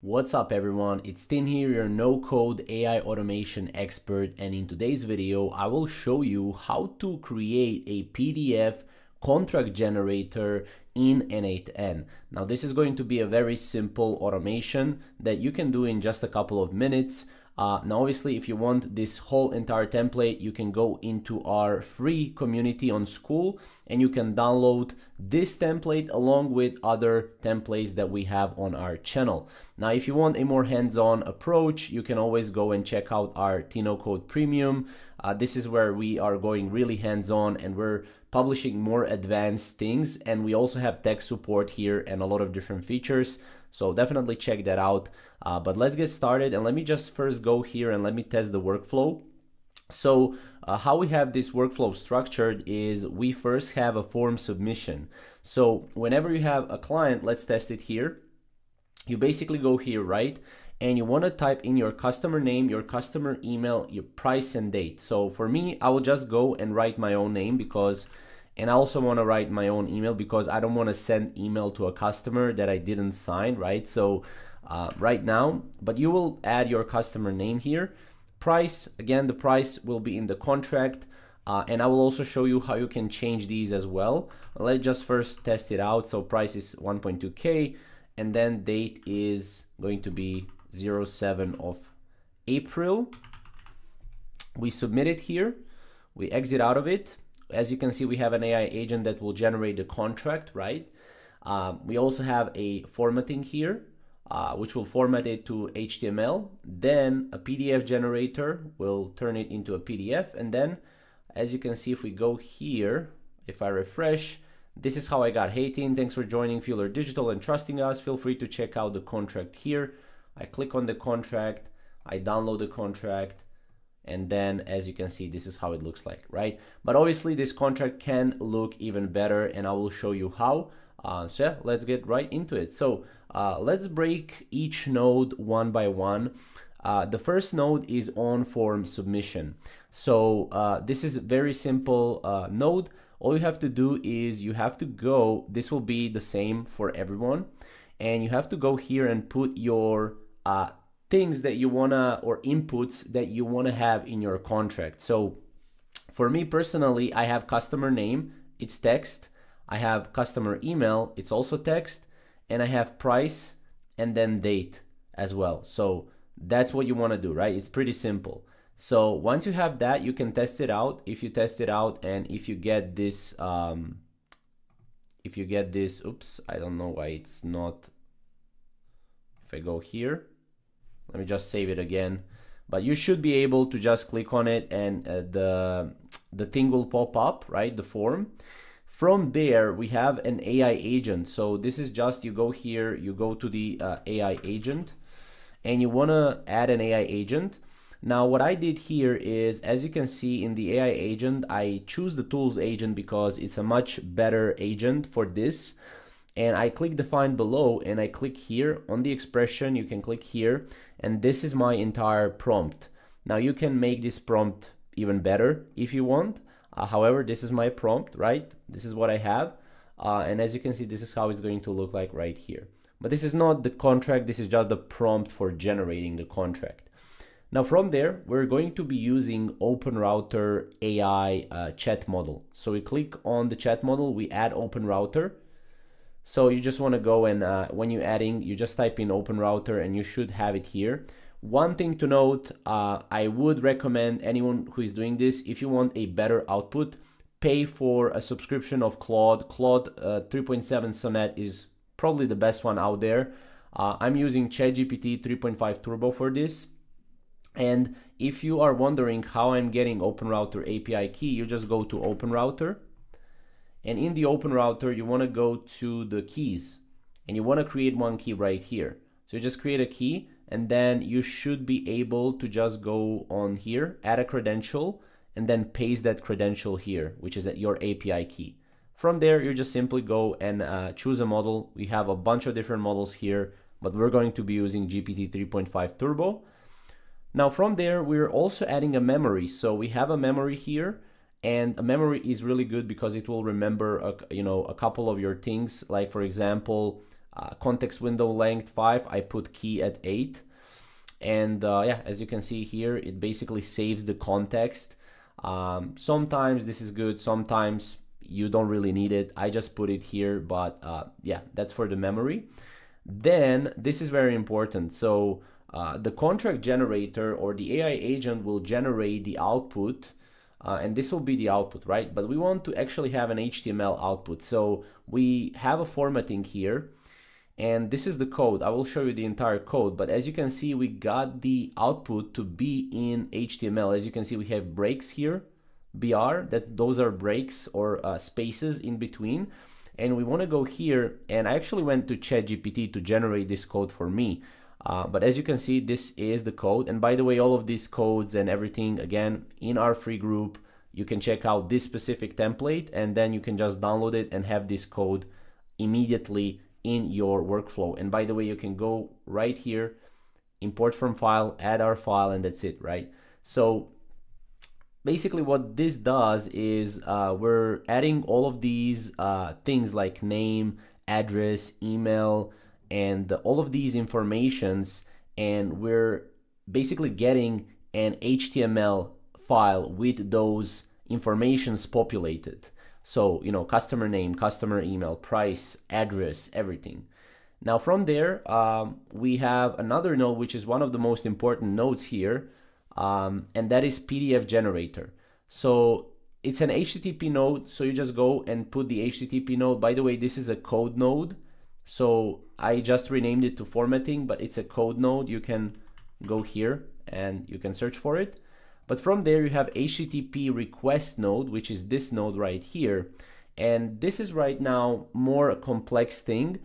What's up everyone, it's Tin here, your no-code AI automation expert and in today's video I will show you how to create a PDF contract generator in N8N. Now this is going to be a very simple automation that you can do in just a couple of minutes uh, now, obviously, if you want this whole entire template, you can go into our free community on Skool and you can download this template along with other templates that we have on our channel. Now, if you want a more hands-on approach, you can always go and check out our Tino Code Premium. Uh, this is where we are going really hands-on and we're publishing more advanced things. And we also have tech support here and a lot of different features. So definitely check that out. Uh, but let's get started and let me just first go here and let me test the workflow. So uh, how we have this workflow structured is we first have a form submission. So whenever you have a client, let's test it here. You basically go here, right? And you want to type in your customer name, your customer email, your price and date. So for me, I will just go and write my own name because and I also want to write my own email because I don't want to send email to a customer that I didn't sign, right? So uh, right now, but you will add your customer name here. Price, again, the price will be in the contract. Uh, and I will also show you how you can change these as well. Let's just first test it out. So price is 1.2K and then date is going to be 07 of April. We submit it here. We exit out of it as you can see, we have an AI agent that will generate the contract, right? Um, we also have a formatting here, uh, which will format it to HTML. Then a PDF generator will turn it into a PDF. And then, as you can see, if we go here, if I refresh, this is how I got Hey Tin. Thanks for joining Fuel Your Digital and trusting us. Feel free to check out the contract here. I click on the contract, I download the contract, and then as you can see this is how it looks like right? But obviously this contract can look even better and I will show you how. Uh, so yeah let's get right into it. So uh, let's break each node one by one. Uh, the first node is on form submission. So uh, this is a very simple uh, node. All you have to do is you have to go this will be the same for everyone and you have to go here and put your uh, things that you wanna or inputs that you wanna have in your contract. So for me personally, I have customer name, it's text. I have customer email, it's also text, and I have price and then date as well. So that's what you want to do, right? It's pretty simple. So once you have that, you can test it out. If you test it out and if you get this, um, if you get this, oops, I don't know why it's not. If I go here, let me just save it again. But you should be able to just click on it and uh, the the thing will pop up right? The form. From there we have an AI agent. So this is just you go here you go to the uh, AI agent and you want to add an AI agent. Now what I did here is as you can see in the AI agent I choose the tools agent because it's a much better agent for this and I click define below and I click here on the expression you can click here and this is my entire prompt. Now you can make this prompt even better if you want. Uh, however this is my prompt right? This is what I have. Uh, and as you can see this is how it's going to look like right here. But this is not the contract. This is just the prompt for generating the contract. Now from there, we're going to be using OpenRouter AI uh, chat model. So we click on the chat model, we add OpenRouter, so you just want to go and uh, when you're adding, you just type in OpenRouter and you should have it here. One thing to note, uh, I would recommend anyone who is doing this, if you want a better output, pay for a subscription of Claude. Claude uh, 3.7 Sonnet is probably the best one out there. Uh, I'm using ChatGPT 3.5 Turbo for this. And if you are wondering how I'm getting OpenRouter API key, you just go to OpenRouter and in the OpenRouter, you want to go to the keys and you want to create one key right here. So you just create a key and then you should be able to just go on here, add a credential, and then paste that credential here, which is your API key. From there, you just simply go and uh, choose a model. We have a bunch of different models here, but we're going to be using GPT 3.5 Turbo. Now from there, we're also adding a memory. So we have a memory here and memory is really good because it will remember a, you know a couple of your things. Like for example uh, context window length 5 I put key at 8 and uh, yeah as you can see here it basically saves the context. Um, sometimes this is good sometimes you don't really need it. I just put it here but uh, yeah that's for the memory. Then this is very important. So uh, the contract generator or the AI agent will generate the output uh, and this will be the output, right? But we want to actually have an HTML output. So we have a formatting here and this is the code. I will show you the entire code, but as you can see, we got the output to be in HTML. As you can see, we have breaks here, BR, that those are breaks or uh, spaces in between. And we want to go here, and I actually went to ChatGPT to generate this code for me. Uh, but as you can see, this is the code. And by the way, all of these codes and everything, again, in our free group, you can check out this specific template and then you can just download it and have this code immediately in your workflow. And by the way, you can go right here, import from file, add our file, and that's it, right? So basically what this does is uh, we're adding all of these uh, things like name, address, email, and all of these informations and we're basically getting an HTML file with those informations populated. So, you know, customer name, customer email, price, address, everything. Now from there, um, we have another node, which is one of the most important nodes here, um, and that is PDF generator. So it's an HTTP node, so you just go and put the HTTP node. By the way, this is a code node. So I just renamed it to formatting, but it's a code node. You can go here and you can search for it. But from there you have HTTP request node, which is this node right here. And this is right now more a complex thing.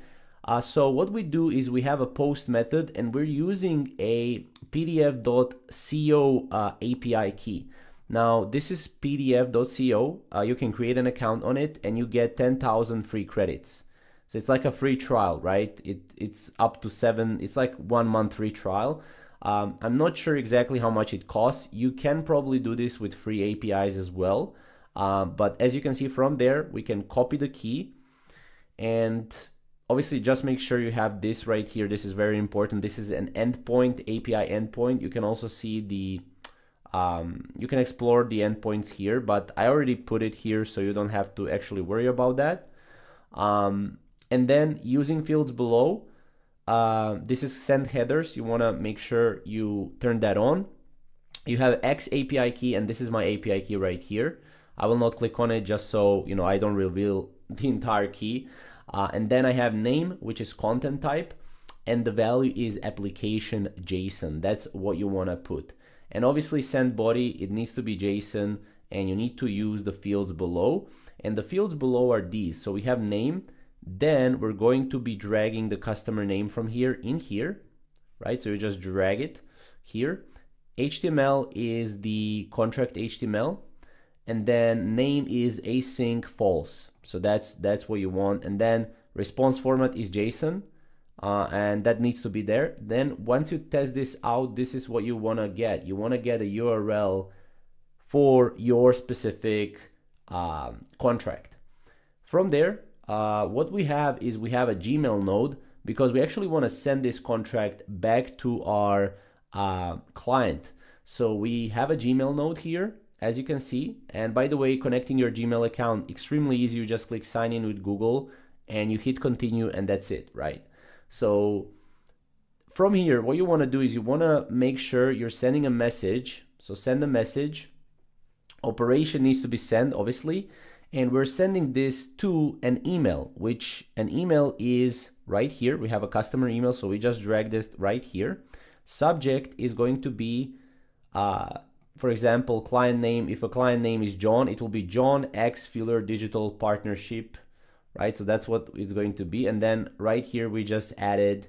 Uh, so what we do is we have a post method and we're using a pdf.co uh, API key. Now this is pdf.co. Uh, you can create an account on it and you get 10,000 free credits. So it's like a free trial, right? It it's up to seven. It's like one month free trial. Um, I'm not sure exactly how much it costs. You can probably do this with free APIs as well. Um, but as you can see from there, we can copy the key and obviously just make sure you have this right here. This is very important. This is an endpoint, API endpoint. You can also see the, um, you can explore the endpoints here, but I already put it here so you don't have to actually worry about that. Um, and then using fields below, uh, this is send headers. You want to make sure you turn that on. You have X API key, and this is my API key right here. I will not click on it just so you know I don't reveal the entire key. Uh, and then I have name, which is content type, and the value is application JSON. That's what you want to put. And obviously send body, it needs to be JSON, and you need to use the fields below. And the fields below are these. So we have name, then we're going to be dragging the customer name from here in here, right? So you just drag it here. HTML is the contract HTML and then name is async false. So that's that's what you want. And then response format is JSON uh, and that needs to be there. Then once you test this out, this is what you want to get. You want to get a URL for your specific um, contract. From there, uh, what we have is we have a Gmail node because we actually want to send this contract back to our uh, client. So we have a Gmail node here, as you can see. And by the way, connecting your Gmail account, extremely easy. You just click sign in with Google and you hit continue and that's it, right? So from here, what you want to do is you want to make sure you're sending a message. So send a message. Operation needs to be sent, obviously and we're sending this to an email, which an email is right here. We have a customer email, so we just drag this right here. Subject is going to be, uh, for example, client name. If a client name is John, it will be John X Fuel Your Digital Partnership, right? So that's what it's going to be. And then right here, we just added,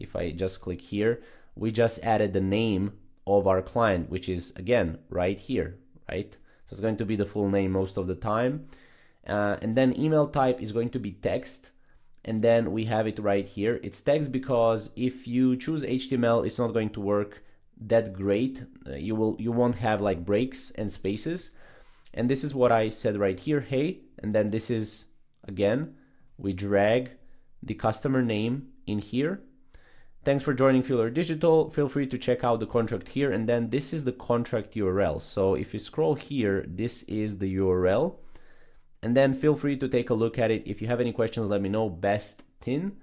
if I just click here, we just added the name of our client, which is again right here, right? So it's going to be the full name most of the time. Uh, and then email type is going to be text. And then we have it right here. It's text because if you choose HTML, it's not going to work that great. Uh, you will you won't have like breaks and spaces. And this is what I said right here, hey, and then this is again, we drag the customer name in here. Thanks for joining Fuel Your Digital. Feel free to check out the contract here. And then this is the contract URL. So if you scroll here, this is the URL. And then feel free to take a look at it. If you have any questions, let me know. Best tin.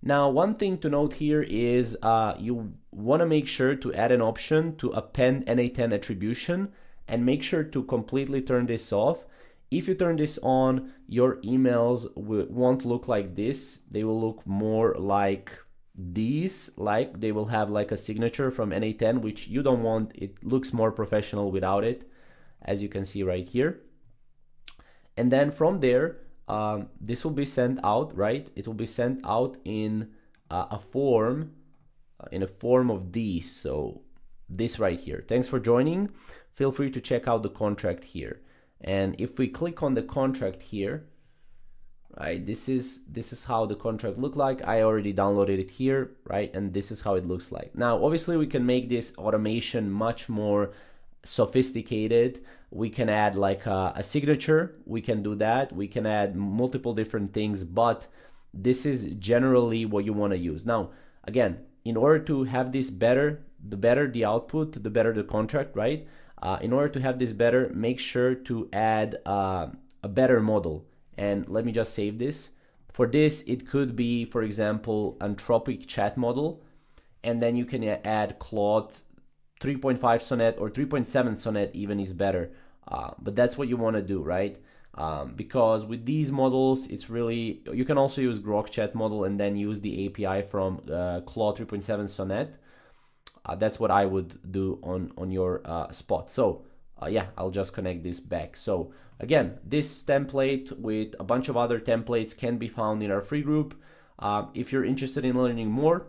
Now, one thing to note here is uh, you want to make sure to add an option to append n8n attribution and make sure to completely turn this off. If you turn this on, your emails won't look like this. They will look more like these, like they will have like a signature from n8n, which you don't want. It looks more professional without it, as you can see right here. And then from there, um, this will be sent out, right? It will be sent out in uh, a form, uh, in a form of these. So this right here. Thanks for joining. Feel free to check out the contract here. And if we click on the contract here, right, this is this is how the contract look like. I already downloaded it here, right? And this is how it looks like. Now, obviously, we can make this automation much more sophisticated. We can add like a, a, signature. We can do that. We can add multiple different things but this is generally what you want to use. Now again in order to have this better the better the output the better the contract right? Uh, in order to have this better make sure to add uh, a better model and let me just save this. For this it could be for example anthropic chat model. And then you can add claude 3.5 sonnet or 3.7 sonnet even is better. Uh, but that's what you want to do right? Um, because with these models it's really you can also use grok chat model and then use the api from uh, claude 3.7 sonnet. Uh, that's what i would do on on your uh, spot. So uh, yeah i'll just connect this back so again this template with a bunch of other templates can be found in our free group uh, if you're interested in learning more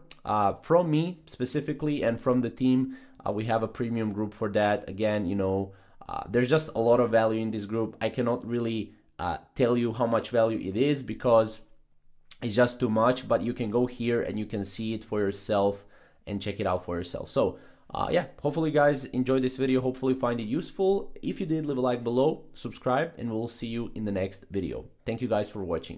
from me specifically and from the team uh, we have a premium group for that. Again, you know, uh, there's just a lot of value in this group. I cannot really uh, tell you how much value it is because it's just too much, but you can go here and you can see it for yourself and check it out for yourself. So uh, yeah, hopefully guys enjoyed this video, hopefully find it useful. If you did, leave a like below, subscribe, and we'll see you in the next video. Thank you guys for watching.